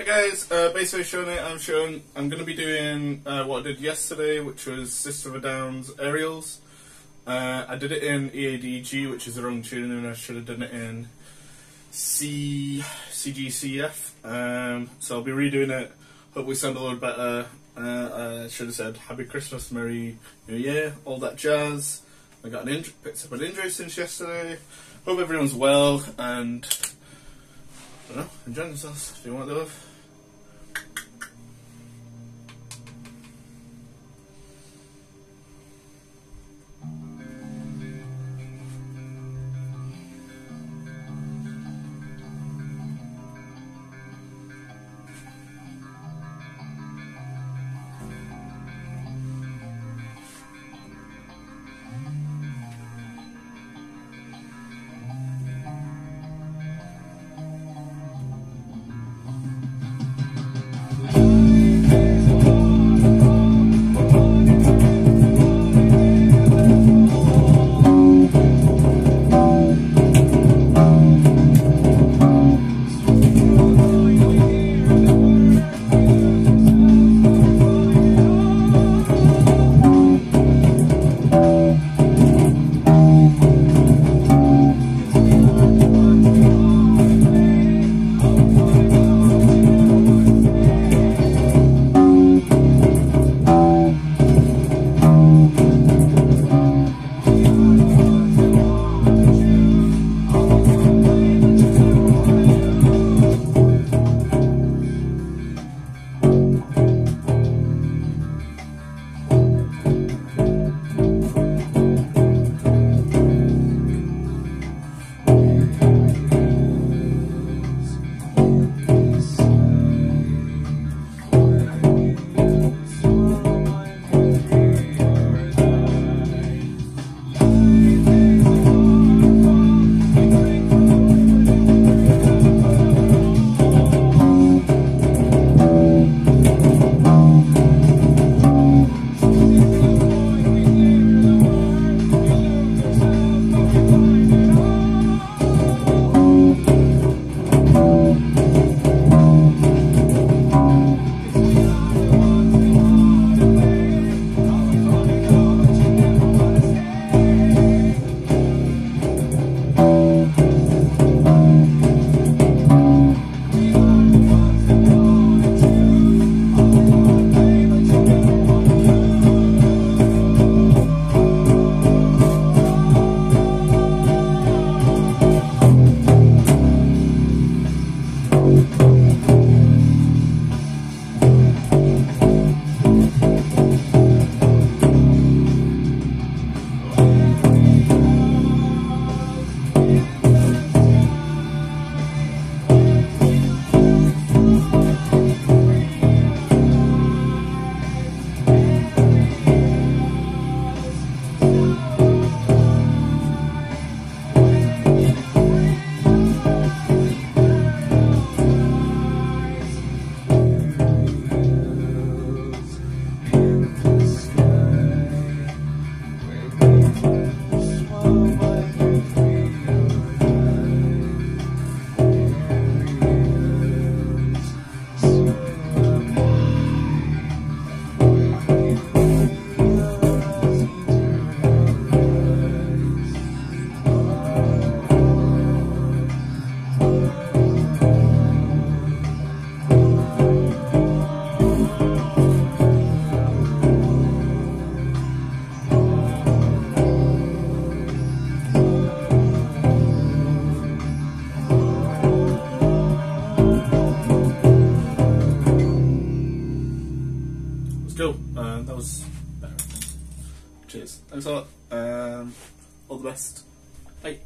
Hi guys, uh, basically showing it, I'm showing, I'm going to be doing uh, what I did yesterday, which was System of a Down's Aerials. Uh, I did it in EADG, which is the wrong tuning, and I should have done it in C CGCF. Um, so I'll be redoing it. Hope we sound a little better. Uh, I should have said Happy Christmas, Merry New Year, all that jazz. I got an injury, picked up an injury since yesterday. Hope everyone's well and I don't know, enjoying themselves. You want to go. Uh, that was better. Cheers. Thanks a lot. Um, all the best. Bye.